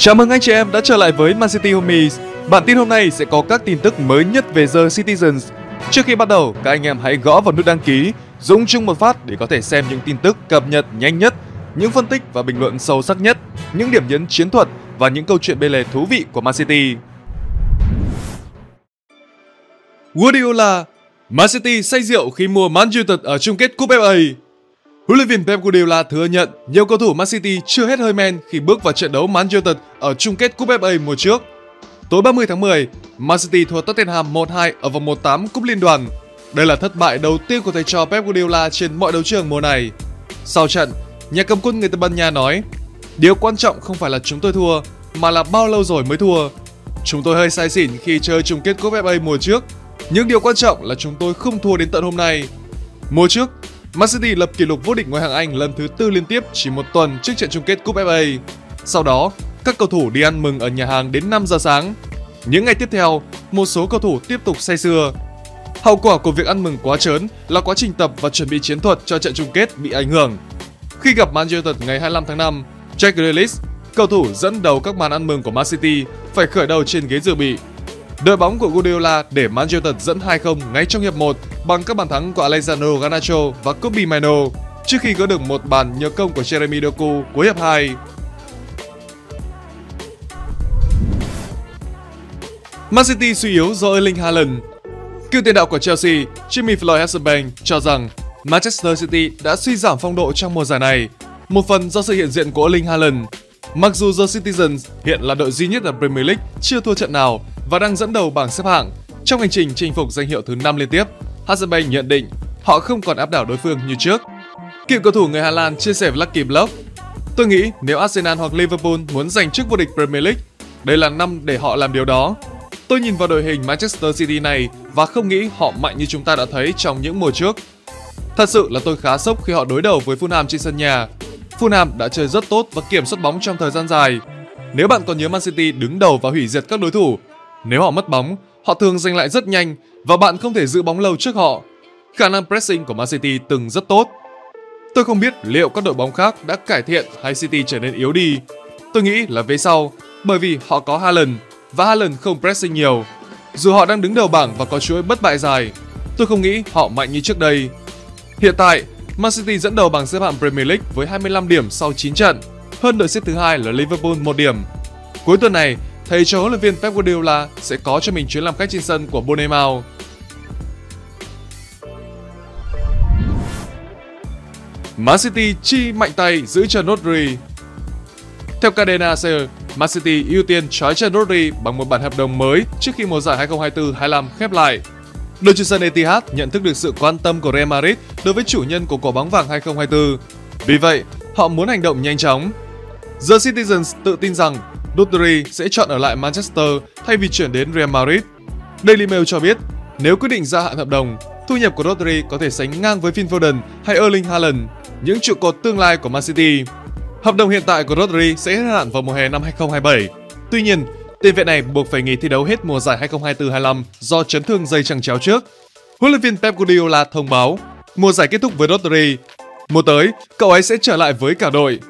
Chào mừng anh chị em đã trở lại với Man City Homies. Bản tin hôm nay sẽ có các tin tức mới nhất về The Citizens. Trước khi bắt đầu, các anh em hãy gõ vào nút đăng ký, dùng chung một phát để có thể xem những tin tức cập nhật nhanh nhất, những phân tích và bình luận sâu sắc nhất, những điểm nhấn chiến thuật và những câu chuyện bê lề thú vị của Man City. Guardiola Man City say rượu khi mua Man United ở chung kết Cúp FA. Huấn luyện viên Pep Guardiola thừa nhận nhiều cầu thủ Man City chưa hết hơi men khi bước vào trận đấu Man United ở chung kết Cúp FA mùa trước. Tối 30 tháng 10, Man City thua Tottenham 1-2 ở vòng 1/8 Cúp Liên đoàn. Đây là thất bại đầu tiên của thầy trò Pep Guardiola trên mọi đấu trường mùa này. Sau trận, nhà cầm quân người Tây Ban Nha nói: "Điều quan trọng không phải là chúng tôi thua, mà là bao lâu rồi mới thua. Chúng tôi hơi say xỉn khi chơi chung kết Cúp FA mùa trước, nhưng điều quan trọng là chúng tôi không thua đến tận hôm nay." Mùa trước, Man City lập kỷ lục vô địch ngoại hạng Anh lần thứ tư liên tiếp chỉ một tuần trước trận chung kết Cúp FA. Sau đó, các cầu thủ đi ăn mừng ở nhà hàng đến 5 giờ sáng. Những ngày tiếp theo, một số cầu thủ tiếp tục say sưa. Hậu quả của việc ăn mừng quá trớn là quá trình tập và chuẩn bị chiến thuật cho trận chung kết bị ảnh hưởng. Khi gặp Man United ngày 25 tháng 5, Jack Grealish, cầu thủ dẫn đầu các màn ăn mừng của Man City, phải khởi đầu trên ghế dự bị. Đội bóng của Guardiola để Manchester dẫn 2-0 ngay trong hiệp 1 bằng các bàn thắng của Alessandro Garnacho và Kobe Mino trước khi có được một bàn nhờ công của Jeremy Doku cuối hiệp 2. Man City suy yếu do Erling Haaland. Cựu tiền đạo của Chelsea, Jimmy Floyd Hasselbank cho rằng Manchester City đã suy giảm phong độ trong mùa giải này, một phần do sự hiện diện của Erling Haaland. Mặc dù The Citizens hiện là đội duy nhất ở Premier League chưa thua trận nào và đang dẫn đầu bảng xếp hạng trong hành trình chinh phục danh hiệu thứ 5 liên tiếp, Hasselbank nhận định họ không còn áp đảo đối phương như trước. Cựu cầu thủ người Hà Lan chia sẻ với Lucky Block Tôi nghĩ nếu Arsenal hoặc Liverpool muốn giành chức vô địch Premier League, đây là năm để họ làm điều đó. Tôi nhìn vào đội hình Manchester City này và không nghĩ họ mạnh như chúng ta đã thấy trong những mùa trước. Thật sự là tôi khá sốc khi họ đối đầu với Fulham trên sân nhà. Fulham đã chơi rất tốt và kiểm soát bóng trong thời gian dài. Nếu bạn còn nhớ Man City đứng đầu và hủy diệt các đối thủ, nếu họ mất bóng, họ thường giành lại rất nhanh và bạn không thể giữ bóng lâu trước họ. Khả năng pressing của Man City từng rất tốt. Tôi không biết liệu các đội bóng khác đã cải thiện hay City trở nên yếu đi. Tôi nghĩ là về sau, bởi vì họ có Haaland và Haaland không pressing nhiều. Dù họ đang đứng đầu bảng và có chuỗi bất bại dài, tôi không nghĩ họ mạnh như trước đây. Hiện tại, Man City dẫn đầu bảng xếp hạng Premier League với 25 điểm sau 9 trận, hơn đội xếp thứ hai là Liverpool 1 điểm. Cuối tuần này, thầy trò huấn luyện viên Pep Guardiola sẽ có cho mình chuyến làm khách trên sân của Bournemouth. Man City chi mạnh tay giữ chân Rodri. Theo Cadena Ser, Man City ưu tiên trói chân Rodri bằng một bản hợp đồng mới trước khi mùa giải 2024-25 khép lại. Đội chủ sân Etihad nhận thức được sự quan tâm của Real Madrid đối với chủ nhân của quả bóng vàng 2024. Vì vậy, họ muốn hành động nhanh chóng. The Citizens tự tin rằng Rodri sẽ chọn ở lại Manchester thay vì chuyển đến Real Madrid. Daily Mail cho biết, nếu quyết định gia hạn hợp đồng, thu nhập của Rodri có thể sánh ngang với Phil Foden hay Erling Haaland, những trụ cột tương lai của Man City. Hợp đồng hiện tại của Rodri sẽ hết hạn vào mùa hè năm 2027. Tuy nhiên, tiền vệ này buộc phải nghỉ thi đấu hết mùa giải 2024-25 do chấn thương dây chằng chéo trước. Huấn luyện viên Pep Guardiola thông báo, mùa giải kết thúc với Rodri. Mùa tới, cậu ấy sẽ trở lại với cả đội.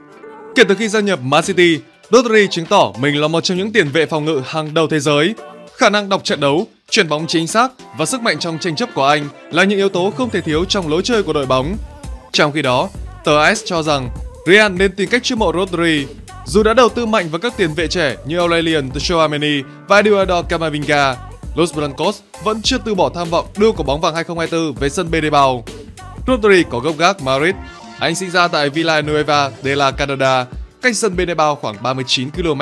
Kể từ khi gia nhập Man City, Rodri chứng tỏ mình là một trong những tiền vệ phòng ngự hàng đầu thế giới. Khả năng đọc trận đấu, chuyển bóng chính xác và sức mạnh trong tranh chấp của anh là những yếu tố không thể thiếu trong lối chơi của đội bóng. Trong khi đó, tờ AS cho rằng Real nên tìm cách chiêu mộ Rodri. Dù đã đầu tư mạnh vào các tiền vệ trẻ như Aurelien Tchouameni và Eduardo Camavinga, Los Blancos vẫn chưa từ bỏ tham vọng đưa quả bóng vàng 2024 về sân Bernabeu. Rodri có gốc gác Madrid. Anh sinh ra tại Villanueva de la Canada, cách sân Benebao khoảng 39 km.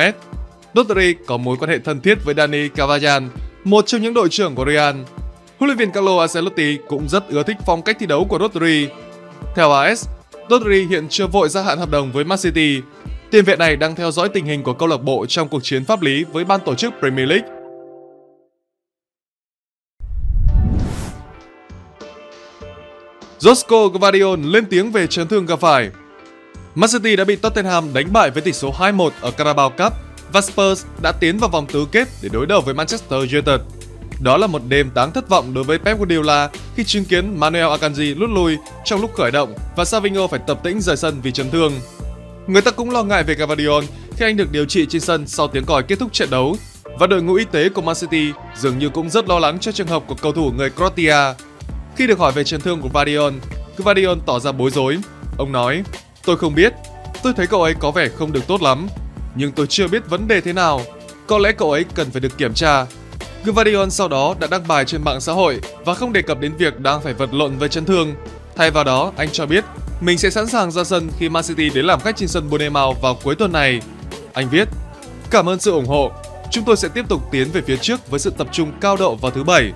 Rodri có mối quan hệ thân thiết với Dani Cavajan, một trong những đội trưởng của Real. Huấn luyện viên Carlo Ancelotti cũng rất ưa thích phong cách thi đấu của Rodri. Theo AS, Rodri hiện chưa vội gia hạn hợp đồng với Man City. Tiền vệ này đang theo dõi tình hình của câu lạc bộ trong cuộc chiến pháp lý với ban tổ chức Premier League. Josko Gvardiol lên tiếng về chấn thương gặp phải. Man City đã bị Tottenham đánh bại với tỷ số 2-1 ở Carabao Cup và Spurs đã tiến vào vòng tứ kết để đối đầu với Manchester United. Đó là một đêm đáng thất vọng đối với Pep Guardiola khi chứng kiến Manuel Akanji lút lui trong lúc khởi động và Savinho phải tập tĩnh rời sân vì chấn thương. Người ta cũng lo ngại về Gvardiol khi anh được điều trị trên sân sau tiếng còi kết thúc trận đấu và đội ngũ y tế của Man City dường như cũng rất lo lắng cho trường hợp của cầu thủ người Croatia. Khi được hỏi về chấn thương của Vardion, Vardion tỏ ra bối rối. Ông nói, tôi không biết, tôi thấy cậu ấy có vẻ không được tốt lắm, nhưng tôi chưa biết vấn đề thế nào. Có lẽ cậu ấy cần phải được kiểm tra. Guardian sau đó đã đăng bài trên mạng xã hội và không đề cập đến việc đang phải vật lộn với chấn thương. Thay vào đó, anh cho biết mình sẽ sẵn sàng ra sân khi Man City đến làm khách trên sân Bournemouth vào cuối tuần này. Anh viết, Cảm ơn sự ủng hộ. Chúng tôi sẽ tiếp tục tiến về phía trước với sự tập trung cao độ vào thứ bảy.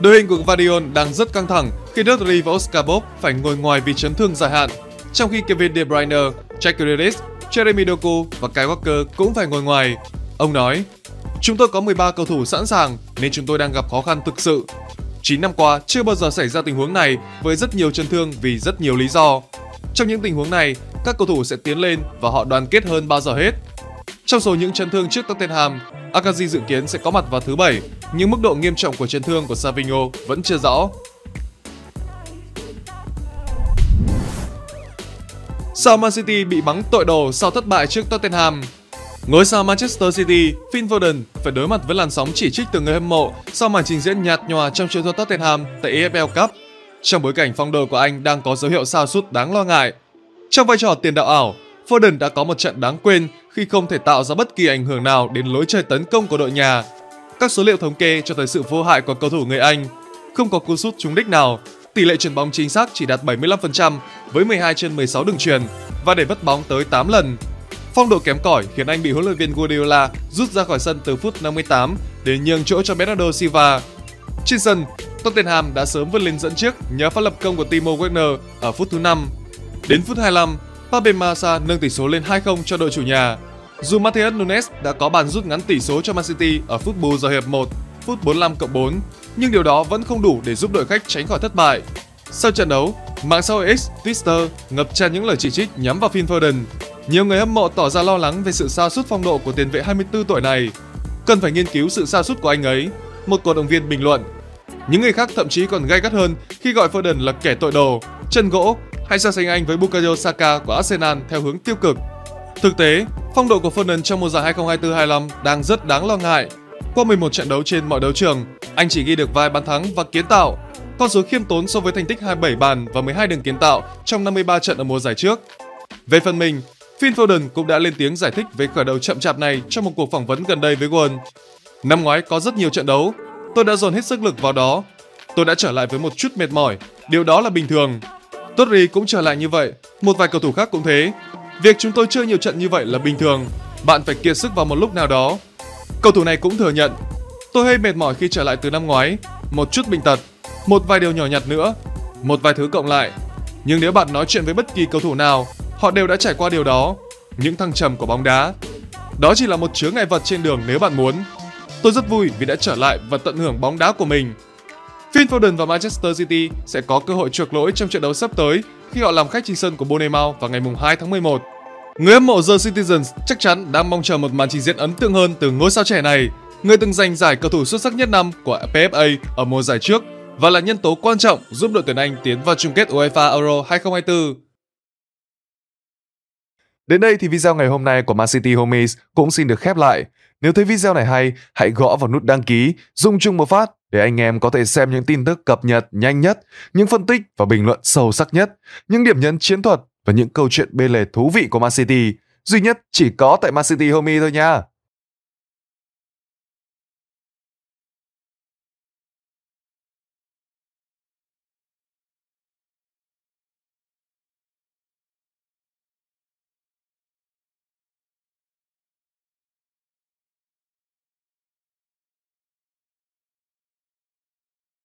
Đội hình của Gvardiol đang rất căng thẳng khi Rodri và Oscar Bob phải ngồi ngoài vì chấn thương dài hạn, trong khi Kevin De Bruyne, Jack Grealish, Jeremy Doku và Kyle Walker cũng phải ngồi ngoài. Ông nói, Chúng tôi có 13 cầu thủ sẵn sàng nên chúng tôi đang gặp khó khăn thực sự. 9 năm qua chưa bao giờ xảy ra tình huống này với rất nhiều chấn thương vì rất nhiều lý do. Trong những tình huống này, các cầu thủ sẽ tiến lên và họ đoàn kết hơn bao giờ hết. Trong số những chấn thương trước Tottenham, Akazi dự kiến sẽ có mặt vào thứ bảy, nhưng mức độ nghiêm trọng của chấn thương của Savinho vẫn chưa rõ. Sao Man City bị bắn tội đồ sau thất bại trước Tottenham? Ngôi sao Manchester City, Phil Foden phải đối mặt với làn sóng chỉ trích từ người hâm mộ sau màn trình diễn nhạt nhòa trong trận thua Tottenham tại EFL Cup. Trong bối cảnh phong độ của anh đang có dấu hiệu sa sút đáng lo ngại. Trong vai trò tiền đạo ảo, Foden đã có một trận đáng quên khi không thể tạo ra bất kỳ ảnh hưởng nào đến lối chơi tấn công của đội nhà. Các số liệu thống kê cho thấy sự vô hại của cầu thủ người Anh. Không có cú sút trúng đích nào, tỷ lệ chuyển bóng chính xác chỉ đạt 75% với 12 trên 16 đường truyền và để mất bóng tới 8 lần. Phong độ kém cỏi khiến anh bị huấn luyện viên Guardiola rút ra khỏi sân từ phút 58 để nhường chỗ cho Bernardo Silva. Trên sân, Tottenham đã sớm vươn lên dẫn trước nhờ phát lập công của Timo Werner ở phút thứ 5. Đến phút 25, Pape Massa nâng tỷ số lên 2-0 cho đội chủ nhà. Dù Matheus Nunes đã có bàn rút ngắn tỷ số cho Man City ở phút bù giờ hiệp 1, phút 45 cộng 4, nhưng điều đó vẫn không đủ để giúp đội khách tránh khỏi thất bại. Sau trận đấu, mạng xã hội X, Twitter ngập tràn những lời chỉ trích nhắm vào Phil Foden. Nhiều người hâm mộ tỏ ra lo lắng về sự sa sút phong độ của tiền vệ 24 tuổi này. Cần phải nghiên cứu sự sa sút của anh ấy, một cổ động viên bình luận. Những người khác thậm chí còn gay gắt hơn khi gọi Foden là kẻ tội đồ, chân gỗ hay so sánh anh với Bukayo Saka của Arsenal theo hướng tiêu cực. Thực tế, phong độ của Foden trong mùa giải 2024-25 đang rất đáng lo ngại. Qua 11 trận đấu trên mọi đấu trường, anh chỉ ghi được vài bàn thắng và kiến tạo, con số khiêm tốn so với thành tích 27 bàn và 12 đường kiến tạo trong 53 trận ở mùa giải trước. Về phần mình, Phil Foden cũng đã lên tiếng giải thích về khởi đầu chậm chạp này trong một cuộc phỏng vấn gần đây với Goal. Năm ngoái có rất nhiều trận đấu, tôi đã dồn hết sức lực vào đó. Tôi đã trở lại với một chút mệt mỏi, điều đó là bình thường. Totti cũng trở lại như vậy, một vài cầu thủ khác cũng thế. Việc chúng tôi chơi nhiều trận như vậy là bình thường, bạn phải kiệt sức vào một lúc nào đó. Cầu thủ này cũng thừa nhận, tôi hơi mệt mỏi khi trở lại từ năm ngoái, một chút bệnh tật, một vài điều nhỏ nhặt nữa, một vài thứ cộng lại. Nhưng nếu bạn nói chuyện với bất kỳ cầu thủ nào, họ đều đã trải qua điều đó, những thăng trầm của bóng đá. Đó chỉ là một chướng ngại vật trên đường nếu bạn muốn. Tôi rất vui vì đã trở lại và tận hưởng bóng đá của mình. Phil Foden và Manchester City sẽ có cơ hội chuộc lỗi trong trận đấu sắp tới khi họ làm khách trên sân của Bournemouth vào ngày 2 tháng 11. Người hâm mộ The Citizens chắc chắn đang mong chờ một màn trình diễn ấn tượng hơn từ ngôi sao trẻ này, người từng giành giải cầu thủ xuất sắc nhất năm của PFA ở mùa giải trước và là nhân tố quan trọng giúp đội tuyển Anh tiến vào chung kết UEFA Euro 2024. Đến đây thì video ngày hôm nay của Man City Homies cũng xin được khép lại. Nếu thấy video này hay, hãy gõ vào nút đăng ký, dùng chung một phát để anh em có thể xem những tin tức cập nhật nhanh nhất, những phân tích và bình luận sâu sắc nhất, những điểm nhấn chiến thuật và những câu chuyện bê lề thú vị của Man City. Duy nhất chỉ có tại Man City Homie thôi nha.